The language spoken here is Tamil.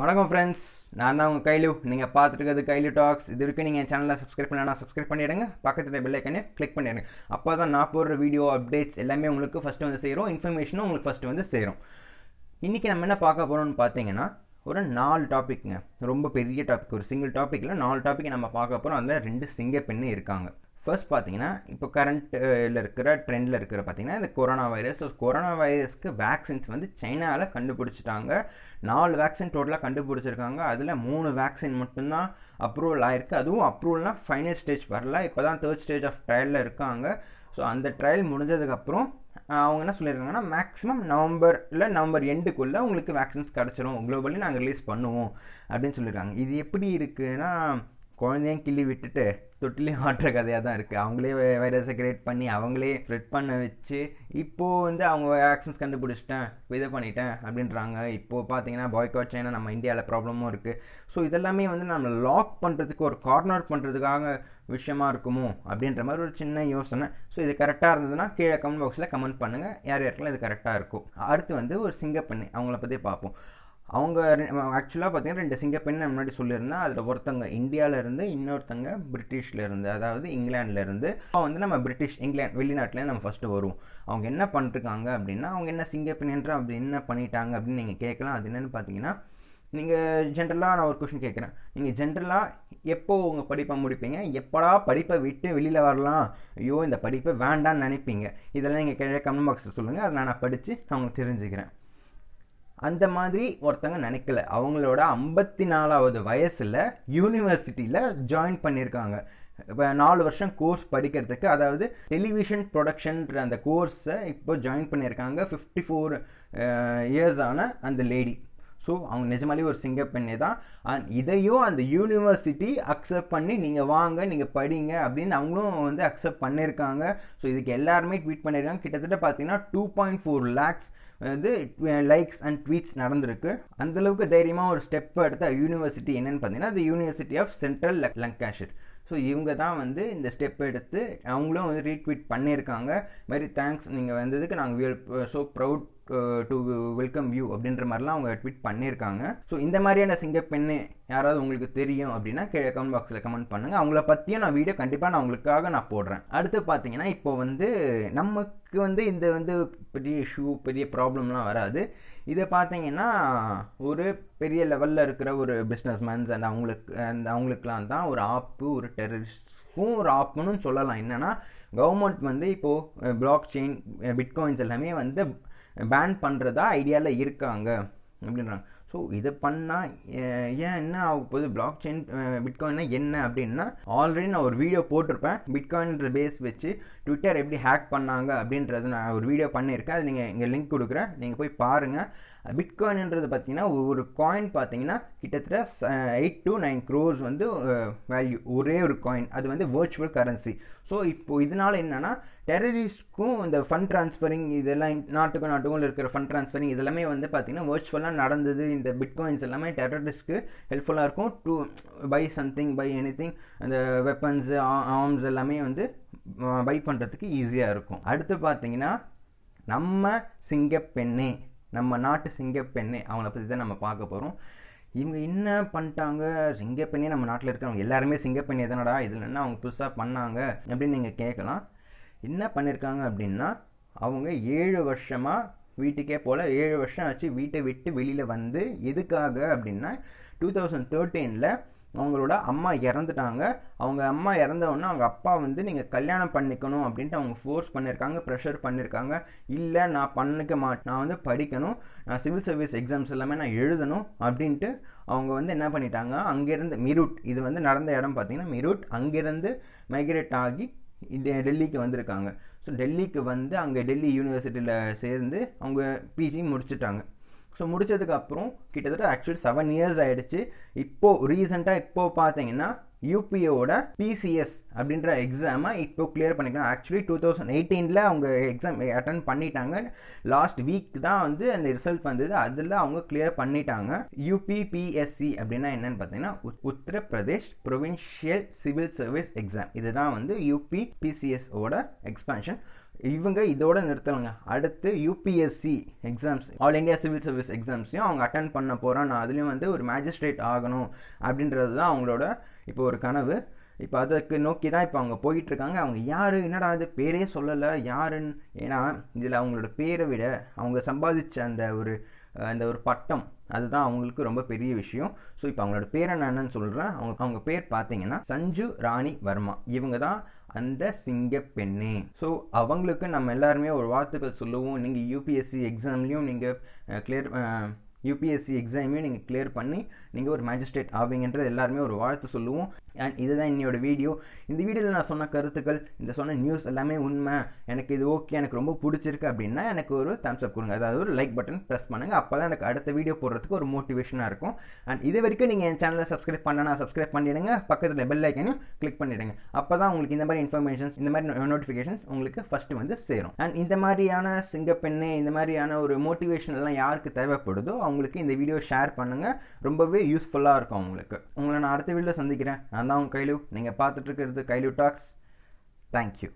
வணக்கம் ஃப்ரெண்ட்ஸ் நான் தான் உங்கள் கைலு. நீங்கள் பார்த்துட்டு இருக்கிறது கைலு டாக்ஸ் இது வரைக்கும் நீங்கள் என் சேனலில் சப்ஸ்கிரைப் பண்ணலாம் சப்ஸ்கிரைப் பண்ணிடுங்க. பக்கத்தில் பெல்லைக்கனே கிளிக் பண்ணிடுங்க. அப்போ தான் நான் போடுற வீடியோ அப்டேட்ஸ் எல்லாமே உங்களுக்கு ஃபஸ்ட்டு வந்து சேரும். இன்ஃபர்மேஷனும் உங்களுக்கு ஃபஸ்ட்டு வந்து சேரும். இன்றைக்கி நம்ம என்ன பார்க்க போகிறோம்னு பார்த்தீங்கன்னா ஒரு நாலு டாப்பிக்குங்க ரொம்ப பெரிய டாபிக் ஒரு சிங்கிள் டாப்பிக்கில் நாலு டாபிக் நம்ம பார்க்க போகிறோம் அதில் ரெண்டு சிங்க பெண்ணு இருக்காங்க. ஃபர்ஸ்ட் பார்த்தீங்கன்னா இப்போ கரண்ட்டில் இருக்கிற ட்ரெண்டில் இருக்கிற பார்த்தீங்கன்னா இந்த கொரோனா வைரஸ் ஸோ கொரோனா வைரஸ்க்கு வேக்சின்ஸ் வந்து சைனாவில் கண்டுபிடிச்சிட்டாங்க. நாலு வேக்சின் டோட்டலாக கண்டுபிடிச்சிருக்காங்க. அதில் மூணு வேக்சின் மட்டும்தான் அப்ரூவல் ஆயிருக்கு. அதுவும் அப்ரூவல்னால் ஃபைனல் ஸ்டேஜ் வரல. இப்போ தான் தேர்ட் ஸ்டேஜ் ஆஃப் ட்ரையலில் இருக்காங்க. ஸோ அந்த ட்ரையல் முடிஞ்சதுக்கப்புறம் அவங்க என்ன சொல்லியிருக்காங்கன்னா மேக்ஸிமம் நவம்பர் இல்லை நவம்பர் எண்டுக்குள்ளே உங்களுக்கு வேக்சின்ஸ் கிடச்சிரும். குளோபலி நாங்கள் ரிலீஸ் பண்ணுவோம். அப்படின்னு சொல்லியிருக்காங்க. இது எப்படி இருக்குன்னா குழந்தையும் கிள்ளி விட்டுட்டு தொட்டிலையும் ஆட்டுற கதையாக தான் இருக்குது அவங்களே வைரஸை கிரியேட் பண்ணி அவங்களே ஸ்ப்ரெட் பண்ண வச்சு இப்போது வந்து அவங்க வேக்சின்ஸ் கண்டுபிடிச்சிட்டேன் இதை பண்ணிட்டேன் அப்படின்றாங்க. இப்போது பார்த்தீங்கன்னா பாய்காட் சைனா நம்ம இந்தியாவில் ப்ராப்ளமும் இருக்குது ஸோ இதெல்லாமே வந்து நம்ம லாக் பண்ணுறதுக்கு ஒரு கார்னர் பண்ணுறதுக்காக விஷயமா இருக்குமோ அப்படின்ற மாதிரி ஒரு சின்ன யோசனை. ஸோ இது கரெக்டாக இருந்ததுன்னா கீழே கமெண்ட் பாக்ஸில் கமெண்ட் பண்ணுங்கள் யார் யாருக்கெல்லாம் இது கரெக்டாக இருக்கும் அடுத்து வந்து ஒரு சிங்கப்பெண்ணு அவங்கள பற்றி பார்ப்போம். அவங்க ஆக்சுவலாக பார்த்தீங்கன்னா ரெண்டு சிங்க பெண் முன்னாடி சொல்லியிருந்தேன். அதில் ஒருத்தவங்க இந்தியாவிலேருந்து இன்னொருத்தங்க பிரிட்டிஷ்லேருந்து அதாவது இங்கிலாந்துலேருந்து. இப்போ வந்து நம்ம பிரிட்டிஷ் இங்கிலாந்து வெளிநாட்டில் நம்ம ஃபஸ்ட்டு வருவோம். அவங்க என்ன பண்ணிருக்காங்க அப்படின்னா அவங்க என்ன சிங்கப்பெண்ன்ற அப்படி என்ன பண்ணிட்டாங்க அப்படின்னு நீங்கள் கேட்கலாம். அது என்னென்னு பார்த்தீங்கன்னா நீங்கள் ஜென்ரலாக நான் ஒரு கொஷின் கேட்குறேன். நீங்கள் ஜென்ரலாக எப்போ உங்கள் படிப்பை முடிப்பீங்க? எப்படா படிப்பை விட்டு வெளியில் வரலாம்? ஐயோ இந்த படிப்பை வேண்டான்னு நினைப்பீங்க. இதெல்லாம் நீங்கள் கீழே கமெண்ட் பாக்ஸில் சொல்லுங்கள் அதை நான் படித்து நான் உங்களுக்கு தெரிஞ்சுக்கிறேன். அந்த மாதிரி ஒருத்தங்க நினைக்கல. அவங்களோட ஐம்பத்தி நாலாவது வயசில் யூனிவர்சிட்டியில் ஜாயின் பண்ணியிருக்காங்க இப்போ நாலு வருஷம் கோர்ஸ் படிக்கிறதுக்கு அதாவது டெலிவிஷன் ப்ரொடக்ஷன்ற அந்த கோர்ஸை இப்போ ஜாயின் பண்ணியிருக்காங்க ஃபிஃப்டி ஃபோர் இயர்ஸ் ஆன அந்த லேடி ஸோ அவங்க நிஜமாலே ஒரு சிங்க பெண்ணே தான். அண்ட் இதையும் அந்த யூனிவர்சிட்டி அக்செப்ட் பண்ணி நீங்கள் வாங்க நீங்கள் படிங்க அப்படின்னு அவங்களும் வந்து அக்செப்ட் பண்ணியிருக்காங்க ஸோ இதுக்கு எல்லாருமே ட்வீட் பண்ணியிருக்காங்க கிட்டத்தட்ட பார்த்தீங்கன்னா டூ பாயிண்ட் ஃபோர் லேக்ஸ் வந்து லைக்ஸ் அண்ட் ட்வீட்ஸ் நடந்திருக்கு. அந்தளவுக்கு தைரியமாக ஒரு ஸ்டெப் எடுத்த யூனிவர்சிட்டி என்னென்னு பார்த்தீங்கன்னா அது university of central Lancashire so இவங்க தான் வந்து இந்த ஸ்டெப் எடுத்து அவங்களும் வந்து ரீட்வீட் பண்ணியிருக்காங்க வெரி தேங்க்ஸ் நீங்கள் வந்ததுக்கு நாங்கள் we are so proud to welcome you அப்படின்ற மாதிரிலாம் அவங்க ட்வீட் பண்ணியிருக்காங்க. ஸோ இந்த மாதிரியான சிங்கப்பெண்ணு யாராவது உங்களுக்கு தெரியும் அப்படின்னா கீழே கமெண்ட் பாக்ஸில் கமெண்ட் பண்ணுங்கள் அவங்கள பற்றியும் நான் வீடியோ கண்டிப்பாக நான் உங்களுக்காக நான் போடுறேன். அடுத்து பார்த்தீங்கன்னா இப்போ வந்து நமக்கு வந்து இந்த வந்து பெரிய இஷ்யூ பெரிய ப்ராப்ளம்லாம் வராது. இதை பார்த்தீங்கன்னா ஒரு பெரிய லெவலில் இருக்கிற ஒரு பிஸ்னஸ் மேன்ஸ் அண்ட் அவங்களுக்கு அந்த அவங்களுக்குலாம் தான் ஒரு ஆப்பு ஒரு டெரரிஸ்ட்க்கும் ஒரு ஆப்புன்னு சொல்லலாம். என்னென்னா கவர்மெண்ட் வந்து இப்போது பிளாக் செயின் பிட்காயின்ஸ் எல்லாமே வந்து பேன் பண்ணுறதா ஐடியாவில் இருக்காங்க அப்படின்றாங்க. ஸோ இதை பண்ணால் ஏன் என்ன ஆக போகுது? பிளாக் செயின் பிட்காயின்னா என்ன அப்படின்னா ஆல்ரெடி நான் ஒரு வீடியோ போட்டிருப்பேன். பிட்காயின்ற பேஸ் வச்சு ட்விட்டர் எப்படி ஹேக் பண்ணாங்க அப்படின்றது நான் ஒரு வீடியோ பண்ணியிருக்கேன். அது நீங்கள் இங்கே லிங்க் கொடுக்குறேன். நீங்கள் போய் பாருங்கள் பிட்காயின்ன்றது பார்த்தீங்கன்னா ஒரு காயின் பார்த்தீங்கன்னா கிட்டத்தட்ட எயிட் டு நைன் க்ரோஸ் வந்து வேல்யூ ஒரே ஒரு காயின் அது வந்து வேர்ச்சுவல் கரன்சி ஸோ இப்போ இதனால் என்னென்னா டெரரிஸ்ட்க்கும் இந்த ஃபண்ட் ட்ரான்ஸ்ஃபரிங் இதெல்லாம் நாட்டுக்கும் நாட்டுக்கும் இருக்கிற ஃபண்ட் ட்ரான்ஸ்ஃபரிங் இதெல்லாமே வந்து பார்த்திங்கன்னா வேர்ச்சுவலாக நடந்தது. இந்த பிட்காயின்ஸ் எல்லாமே டெரரிஸ்ட்க்கு ஹெல்ப்ஃபுல்லாக இருக்கும். To buy something buy anything அந்த வெப்பன்ஸு ஆர்ம்ஸ் எல்லாமே வந்து பை பண்ணுறதுக்கு ஈஸியாக இருக்கும். அடுத்து பார்த்தீங்கன்னா நம்ம சிங்கப்பெண்ணே. நம்ம நாட்டு சிங்கப்பெண்ணே அவங்கள பற்றி தான் நம்ம பார்க்க போகிறோம் இவங்க என்ன பண்ணிட்டாங்க? சிங்கப்பெண்ணே நம்ம நாட்டில் இருக்கிறவங்க எல்லாருமே சிங்கப்பெண்ணே தானடா இதில் என்ன அவங்க புதுசாக பண்ணாங்க அப்படின்னு நீங்கள் கேட்கலாம். என்ன பண்ணியிருக்காங்க அப்படின்னா அவங்க ஏழு வருஷமாக வீட்டுக்கே போல் ஏழு வருஷம் ஆச்சு வீட்டை விட்டு வெளியில் வந்து எதுக்காக அப்படின்னா டூ தௌசண்ட் தேர்ட்டீனில் அவங்களோட அம்மா இறந்துட்டாங்க. அவங்க அம்மா இறந்தவொன்னே அவங்க அப்பா வந்து நீங்கள் கல்யாணம் பண்ணிக்கணும் அப்படின்ட்டு அவங்க ஃபோர்ஸ் பண்ணியிருக்காங்க ப்ரெஷர் பண்ணியிருக்காங்க இல்லை நான் பண்ணிக்க மாட்டேன் நான் வந்து படிக்கணும். நான் சிவில் சர்வீஸ் எக்ஸாம்ஸ் எல்லாமே நான் எழுதணும் அப்படின்ட்டு அவங்க வந்து என்ன பண்ணிட்டாங்க அங்கேருந்து மிருட் இது வந்து நடந்த இடம் பார்த்தீங்கன்னா மிருட் அங்கேருந்து மைக்ரேட் ஆகி டெல்லிக்கு வந்திருக்காங்க. ஸோ டெல்லிக்கு வந்து அங்கே டெல்லி யூனிவர்சிட்டியில் சேர்ந்து அவங்க பிஜி முடிச்சுட்டாங்க. ஸோ முடிச்சதுக்கப்புறம் கிட்டத்தட்ட ஆக்சுவலி செவன் இயர்ஸ் ஆகிடுச்சு இப்போது ரீசெண்டாக இப்போது பார்த்தீங்கன்னா யூபிஓட பிசிஎஸ் அப்படின்ற எக்ஸாமை இப்போ கிளியர் பண்ணிக்கலாம். ஆக்சுவலி டூ தௌசண்ட் எயிட்டீனில் அவங்க எக்ஸாம் அட்டன் பண்ணிட்டாங்க. லாஸ்ட் வீக் தான் வந்து அந்த ரிசல்ட் வந்தது. அதில் அவங்க கிளியர் பண்ணிட்டாங்க. யூபிபிஎஸ்சி அப்படின்னா என்னன்னு பார்த்தீங்கன்னா Uttar Pradesh provincial civil service exam இதுதான் வந்து யூபி பிசிஎஸ்ஓட எக்ஸ்பான்ஷன் இவங்க இதோட நிறுத்தலைங்க அடுத்து UPSC exams all India civil service எக்ஸாம்ஸையும் அவங்க அட்டன் பண்ண போகிறோம் நான் அதுலேயும் வந்து ஒரு மேஜிஸ்ட்ரேட் ஆகணும் அப்படின்றது தான் அவங்களோட இப்போ ஒரு கனவு. இப்போ அதுக்கு நோக்கி தான் இப்போ அவங்க போயிட்டுருக்காங்க. அவங்க யார்? என்னடா இது? பேரே சொல்லலை. யாருன்னு? ஏன்னா இதில் அவங்களோட பேரை விட அவங்க சம்பாதிச்ச அந்த ஒரு அந்த ஒரு பட்டம் அதுதான் அவங்களுக்கு ரொம்ப பெரிய விஷயம். ஸோ இப்போ அவங்களோட பேர் என்னன்னு சொல்கிறேன் அவங்க அவங்க பேர் பார்த்தீங்கன்னா சஞ்சு ராணி வர்மா. இவங்க தான் அந்த சிங்க பெண்ணே. ஸோ அவங்களுக்கு நம்ம எல்லாருமே ஒரு வாழ்த்துக்கள் சொல்லுவோம் நீங்கள் யூபிஎஸ்சி எக்ஸாம்லேயும் நீங்கள் கிளியர் யூபிஎஸ்சி எக்ஸாமையும் நீங்கள் கிளியர் பண்ணி நீங்கள் ஒரு மேஜிஸ்ட்ரேட் ஆவீங்கன்றது எல்லாருமே ஒரு வாழ்த்து சொல்லுவோம். அண்ட் இதுதான் என்னோட வீடியோ இந்த வீடியோவில் நான் சொன்ன கருத்துக்கள் இந்த சொன்ன நியூஸ் எல்லாமே உண்மை. எனக்கு இது ஓகே எனக்கு ரொம்ப பிடிச்சிருக்கு அப்படின்னா எனக்கு ஒரு தம்ஸ் அப் கொடுங்க. அதாவது ஒரு லைக் பட்டன் ப்ரெஸ் பண்ணுங்கள் அப்போ தான் எனக்கு அடுத்த வீடியோ போடுறதுக்கு ஒரு மோட்டிவேஷனாக இருக்கும். அண்ட் இது வரைக்கும் நீங்கள் என் சேனலை சப்ஸ்கிரைப் பண்ணனா சப்ஸ்கிரைப் பண்ணிவிடுங்க பக்கத்தில் பெல் ஐக்கனையும் கிளிக் பண்ணிவிடுங்க அப்போ தான் உங்களுக்கு இந்த மாதிரி இன்ஃபர்மேஷன்ஸ் இந்த மாதிரி நோட்டிஃபிகேஷன்ஸ் உங்களுக்கு ஃபஸ்ட்டு வந்து சேரும். அண்ட் இந்த மாதிரியான சிங்கப்பெண்ணு இந்த மாதிரியான ஒரு மோட்டிவேஷன் எல்லாம் யாருக்கு தேவைப்படுதோ அவங்க அவங்களுக்கு இந்த வீடியோ ஷேர் பண்ணுங்கள் ரொம்பவே யூஸ்ஃபுல்லாக இருக்கும் உங்களுக்கு உங்களை நான் அடுத்த வீடியோவில் சந்திக்கிறேன். நான் தான் உங்கள் கைலு. நீங்கள் பார்த்துட்டு இருக்கிறது கைலு டாக்ஸ் தேங்க்யூ